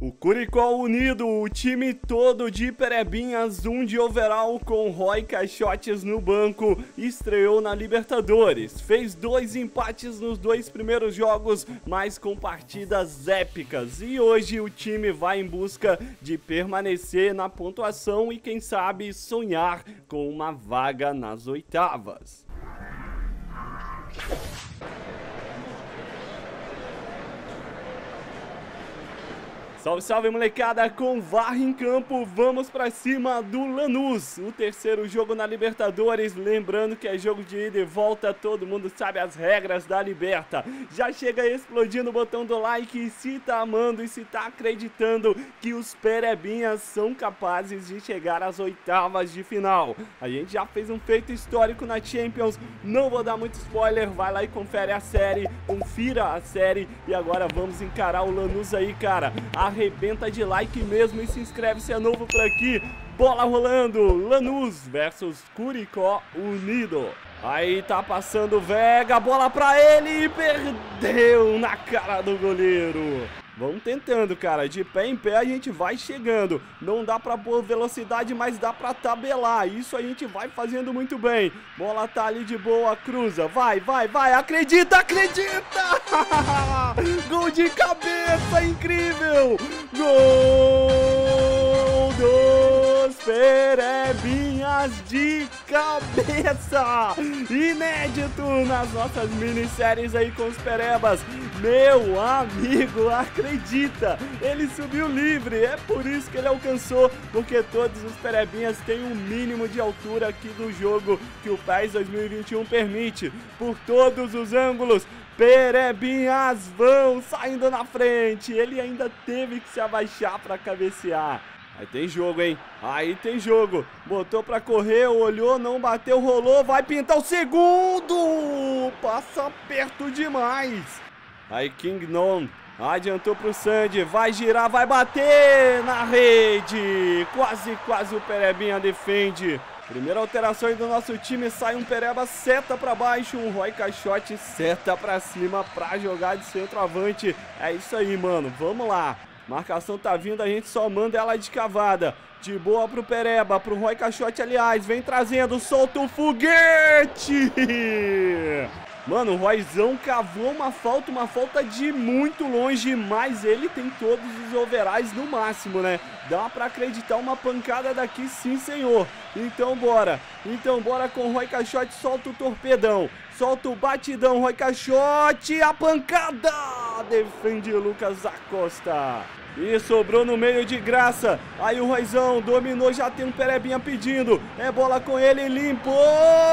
O Curicó unido, o time todo de Perebinhas, um de overall com Roy Caixotes no banco, estreou na Libertadores. Fez dois empates nos dois primeiros jogos, mas com partidas épicas. E hoje o time vai em busca de permanecer na pontuação e quem sabe sonhar com uma vaga nas oitavas. Salve, salve molecada, com Varre em campo, vamos pra cima do Lanús, o terceiro jogo na Libertadores, lembrando que é jogo de ida e volta, todo mundo sabe as regras da Liberta. Já chega explodindo o botão do like se tá amando e se tá acreditando que os Perebinhas são capazes de chegar às oitavas de final. A gente já fez um feito histórico na Champions, não vou dar muito spoiler, vai lá e confere a série, confira a série e agora vamos encarar o Lanús aí, cara. A arrebenta de like mesmo e se inscreve se é novo por aqui. Bola rolando, Lanús versus Curicó Unido. Aí tá passando Vega, bola pra ele e perdeu na cara do goleiro. Vamos tentando, cara. De pé em pé a gente vai chegando. Não dá pra pôr velocidade, mas dá pra tabelar. Isso a gente vai fazendo muito bem. Bola tá ali de boa, cruza. Vai, vai, vai. Acredita, acredita! Gol de cabeça, incrível! Gol Perebinhas de cabeça! Inédito nas nossas minisséries aí com os Perebas. Meu amigo, acredita, ele subiu livre, é por isso que ele alcançou, porque todos os Perebinhas têm um mínimo de altura aqui do jogo que o PES 2021 permite. Por todos os ângulos, Perebinhas vão saindo na frente, ele ainda teve que se abaixar para cabecear. Aí tem jogo, hein? Aí tem jogo. Botou pra correr, olhou, não bateu, rolou, vai pintar o segundo! Passa perto demais. Aí King Non adiantou pro Sandy, vai girar, vai bater na rede. Quase, quase o Perebinha defende. Primeira alteração aí do nosso time, sai um Pereba seta para baixo, um Roy Caixote seta para cima para jogar de centroavante. É isso aí, mano, vamos lá. Marcação tá vindo, a gente só manda ela de cavada. De boa pro Pereba, pro Roy Caixote, aliás, vem trazendo, solta o foguete! Mano, o Royzão cavou uma falta, uma falta de muito longe, mas ele tem todos os overais no máximo, né? Dá pra acreditar uma pancada daqui sim, senhor. Então bora. Então bora com o Roy Caixote, solta o torpedão. Solta o batidão, Roy Caixote, a pancada! Defende Lucas Acosta. E sobrou no meio de graça. Aí o Roizão dominou, já tem um Perebinha pedindo. É bola com ele, limpou.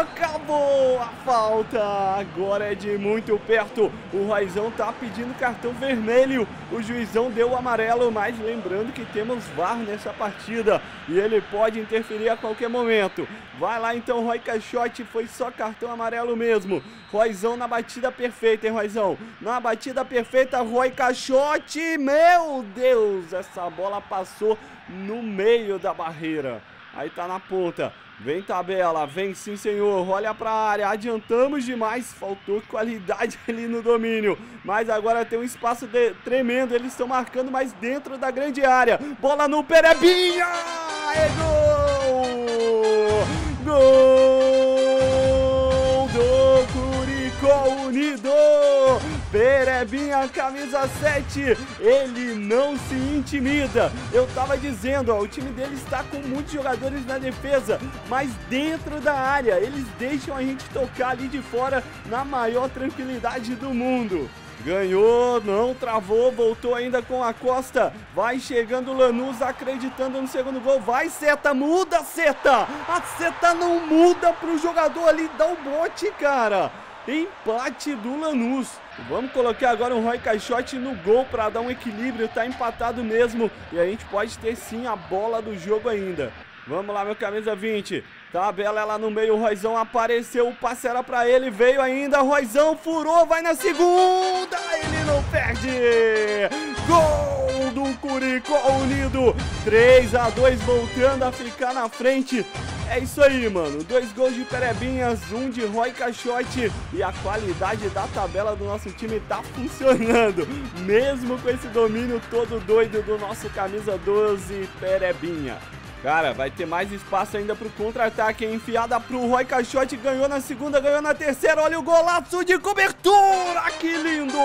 Acabou a falta. Agora é de muito perto. O Roizão tá pedindo cartão vermelho. O juizão deu o amarelo, mas lembrando que temos VAR nessa partida. E ele pode interferir a qualquer momento. Vai lá então, Roy Caixote. Foi só cartão amarelo mesmo. Roizão na batida perfeita, hein, Roizão? Na batida perfeita, Roy Caixote. Meu Deus. Deus, essa bola passou no meio da barreira. Aí tá na ponta. Vem tabela, vem sim senhor, olha pra área, adiantamos demais, faltou qualidade ali no domínio, mas agora tem um espaço de, tremendo, eles estão marcando mais dentro da grande área, bola no Perebinha, é gol, Perebinha, camisa 7, ele não se intimida. Eu tava dizendo, ó, o time dele está com muitos jogadores na defesa, mas dentro da área, eles deixam a gente tocar ali de fora na maior tranquilidade do mundo. Ganhou, não travou, voltou ainda com a Costa. Vai chegando Lanús acreditando no segundo gol. Vai, Seta, muda, Seta! A Seta não muda pro jogador ali, dá o bote, cara. Empate do Lanús. Vamos colocar agora um Roy Caixote no gol para dar um equilíbrio. Tá empatado mesmo. E a gente pode ter sim a bola do jogo ainda. Vamos lá, meu camisa 20. Tabela ela no meio, o Roizão apareceu, o passe era pra ele, veio ainda, Roizão furou, vai na segunda, ele não perde! Gol Curicó Unido, 3 a 2 voltando a ficar na frente. É isso aí, mano. Dois gols de Perebinhas, um de Roy Caixote e a qualidade da tabela do nosso time tá funcionando. Mesmo com esse domínio todo doido do nosso camisa 12 Perebinha. Cara, vai ter mais espaço ainda pro contra-ataque. Enfiada pro Roy Caixote. Ganhou na segunda, ganhou na terceira. Olha o golaço de cobertura. Que lindo!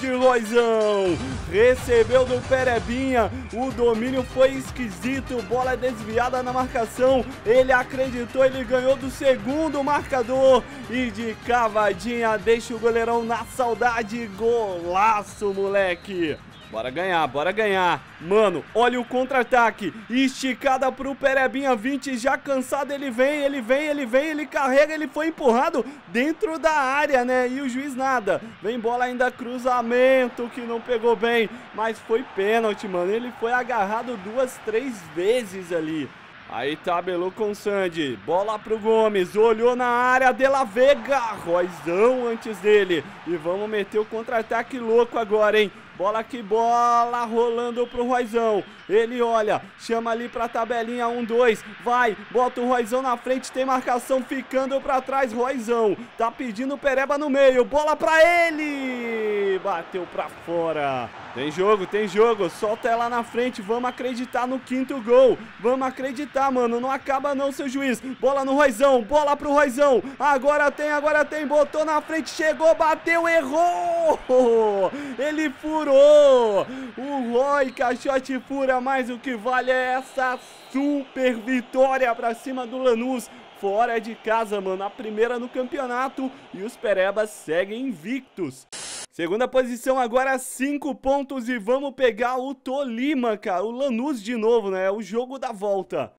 De Roizão. Recebeu do Perebinha. O domínio foi esquisito. Bola desviada na marcação. Ele acreditou, ele ganhou do segundo marcador. E de cavadinha deixa o goleirão na saudade. Golaço, moleque. Bora ganhar, bora ganhar. Mano, olha o contra-ataque. Esticada pro Perebinha 20. Já cansado, ele vem, ele vem, ele vem, ele carrega, ele foi empurrado dentro da área, né? E o juiz nada. Vem bola ainda, cruzamento que não pegou bem. Mas foi pênalti, mano. Ele foi agarrado duas, três vezes ali. Aí tabelou com o Sandy. Bola pro Gomes. Olhou na área. De La Vega. Roizão antes dele. E vamos meter o contra-ataque louco agora, hein? Bola que bola, rolando pro Roizão. Ele olha, chama ali pra tabelinha 1, 2. Vai, bota o Roizão na frente, tem marcação ficando pra trás. Roizão tá pedindo Pereba no meio. Bola pra ele! Bateu pra fora. Tem jogo, tem jogo. Solta ela na frente. Vamos acreditar no quinto gol. Vamos acreditar, mano. Não acaba não, seu juiz. Bola no Roizão. Bola pro Roizão. Agora tem, agora tem. Botou na frente. Chegou, bateu, errou. Ele furou! O Roy Caixote fura, mas o que vale é essa super vitória pra cima do Lanús. Fora de casa, mano, a primeira no campeonato e os Perebas seguem invictos. Segunda posição agora, cinco pontos e vamos pegar o Tolima, cara, o Lanús de novo, né? O jogo da volta.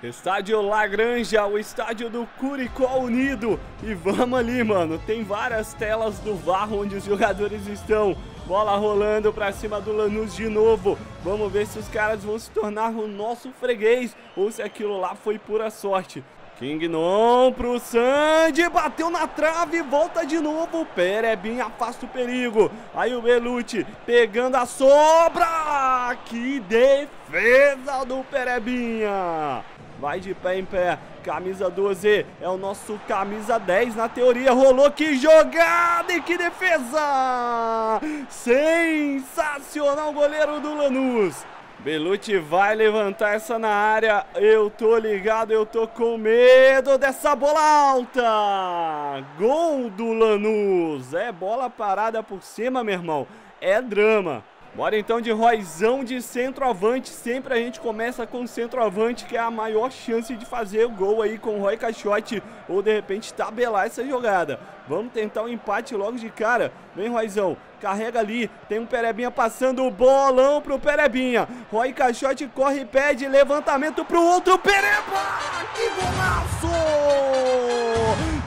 Estádio Lagranja, o estádio do Curicó Unido. E vamos ali, mano. Tem várias telas do VAR onde os jogadores estão. Bola rolando pra cima do Lanús de novo. Vamos ver se os caras vão se tornar o nosso freguês ou se aquilo lá foi pura sorte. King non pro Sandy, bateu na trave, volta de novo, Perebinha afasta o perigo, aí o Belucci pegando a sobra, que defesa do Perebinha, vai de pé em pé, camisa 12 é o nosso camisa 10 na teoria, rolou, que jogada e que defesa, sensacional goleiro do Lanús, Belucci vai levantar essa na área. Eu tô ligado, eu tô com medo dessa bola alta. Gol do Lanús. É bola parada por cima, meu irmão. É drama. Bora então de Roizão de centroavante. Sempre a gente começa com centroavante, que é a maior chance de fazer o gol aí com o Roy Caixote. Ou de repente tabelar essa jogada. Vamos tentar um empate logo de cara. Vem, Roizão. Carrega ali. Tem um Perebinha passando o bolão pro Perebinha. Roy Caixote corre e pede. Levantamento pro outro. Pereba! Que golaço!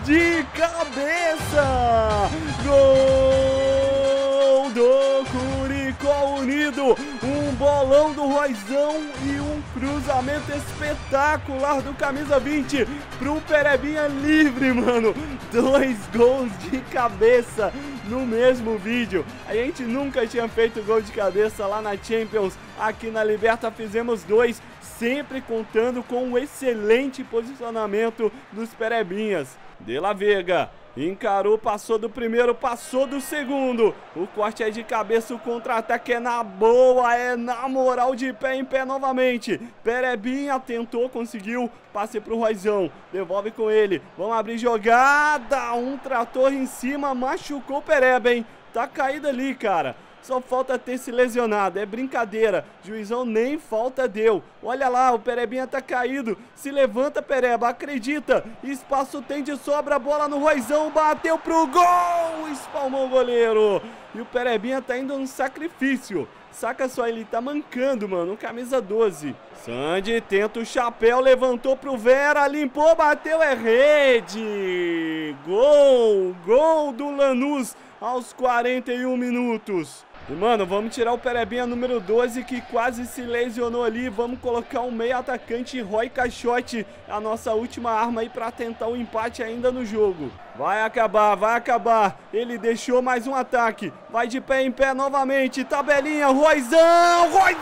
De cabeça! Gol bolão do Roizão e um cruzamento espetacular do camisa 20 pro Perebinha livre, mano. Dois gols de cabeça no mesmo vídeo. A gente nunca tinha feito gol de cabeça lá na Champions. Aqui na Liberta fizemos dois, sempre contando com o um excelente posicionamento dos Perebinhas. De La Vega Encarou, passou do primeiro, passou do segundo. O corte é de cabeça, o contra-ataque é na boa, é na moral de pé em pé novamente. Perebinha tentou, conseguiu. Passe pro Roizão, devolve com ele. Vamos abrir jogada. Um trator em cima, machucou o Pereba, hein? Tá caído ali, cara. Só falta ter se lesionado, é brincadeira. Juizão nem falta deu. Olha lá, o Perebinha tá caído. Se levanta, Pereba, acredita. Espaço tem de sobra, bola no Roizão, bateu pro gol. Espalmou o goleiro. E o Perebinha tá indo no sacrifício. Saca só, ele tá mancando, mano. Camisa 12. Sandy tenta o chapéu, levantou pro Vera, limpou, bateu, é rede. Gol, gol do Lanús aos 41 minutos. E, mano, vamos tirar o Perebinha número 12, que quase se lesionou ali. Vamos colocar um meio atacante Roy Caixote, a nossa última arma aí pra tentar o um empate ainda no jogo. Vai acabar, vai acabar. Ele deixou mais um ataque. Vai de pé em pé novamente. Tabelinha, Roizão, Roizão!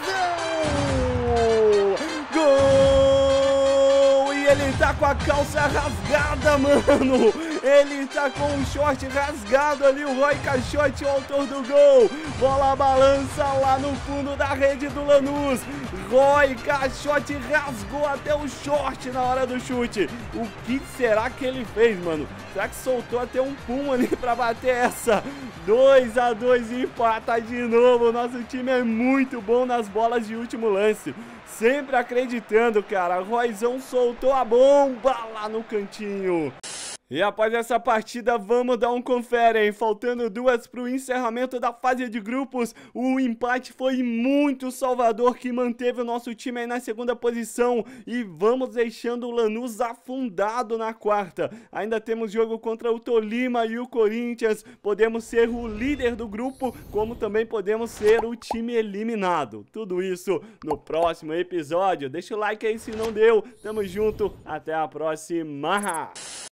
Gol! E ele tá com a calça rasgada, mano. Ele tá com o short rasgado ali, o Roy Caixote, o autor do gol. Bola balança lá no fundo da rede do Lanús. Roy Caixote rasgou até o short na hora do chute. O que será que ele fez, mano? Será que soltou até um pum ali pra bater essa? 2 a 2 e empata de novo. Nosso time é muito bom nas bolas de último lance. Sempre acreditando, cara. Royzão soltou a bomba lá no cantinho. E após essa partida, vamos dar um confere, hein? Faltando duas para o encerramento da fase de grupos, o empate foi muito salvador que manteve o nosso time aí na segunda posição e vamos deixando o Lanús afundado na quarta. Ainda temos jogo contra o Tolima e o Corinthians, podemos ser o líder do grupo, como também podemos ser o time eliminado. Tudo isso no próximo episódio. Deixa o like aí se não deu. Tamo junto, até a próxima!